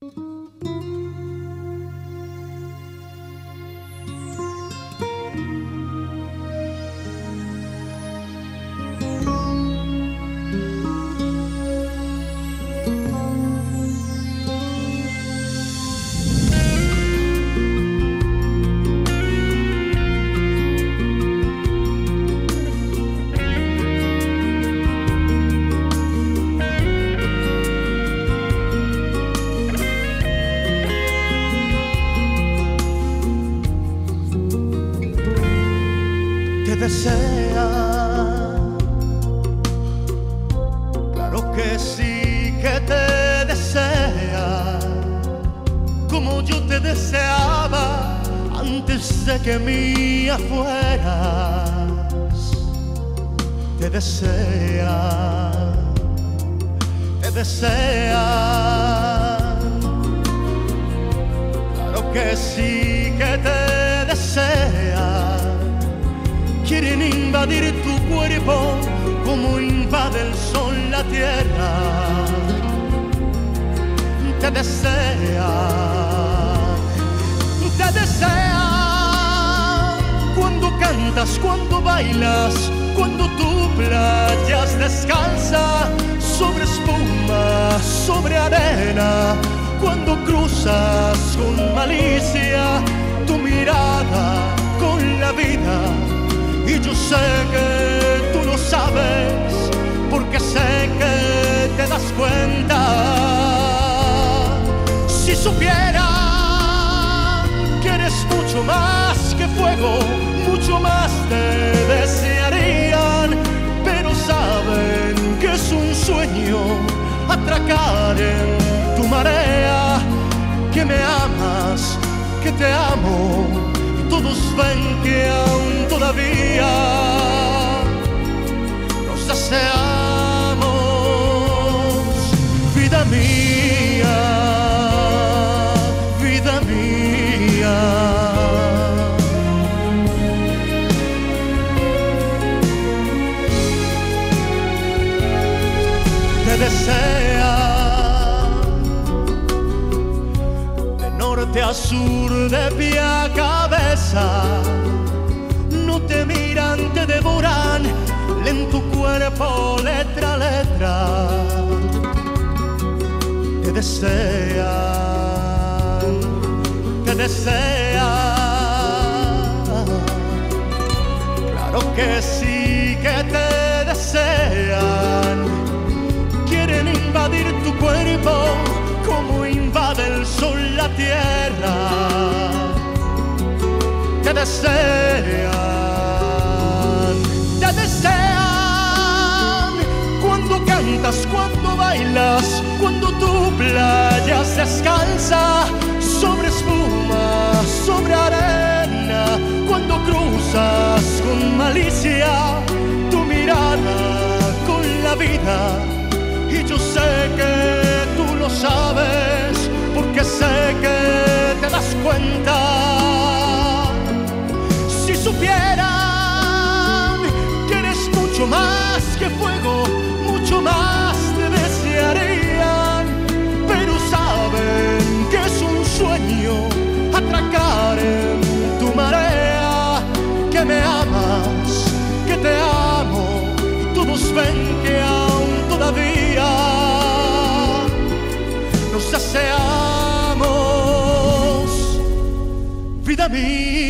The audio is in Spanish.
te desea. Claro que sí que te desea, como yo te deseaba antes de que mía fueras. Te desea, te desea. Claro que sí quieren invadir tu cuerpo como invade el sol la tierra. Te desea, te desea cuando cantas, cuando bailas, cuando tú playas descalza sobre espuma, sobre arena, cuando cruzas con malicia sé que tú lo sabes, porque sé que te das cuenta. Si supiera que eres mucho más que fuego, mucho más te desearían, pero saben que es un sueño atracar en tu marea, que me amas, que te amo todos ven que aún todavía vida mía, vida mía. Te desea de norte a sur, de pie a cabeza. No te miran, te devoran, Te desean, te desean. Claro que sí que te desean. Quieren invadir tu cuerpo como invade el sol la tierra. Te desean, te desean. Cuando cantas, cuando bailas, cuando tú playas descalza sobre espuma, sobre arena, cuando cruzas con malicia tu mirada con la vida ven que aún todavía nos deseamos, vida mía.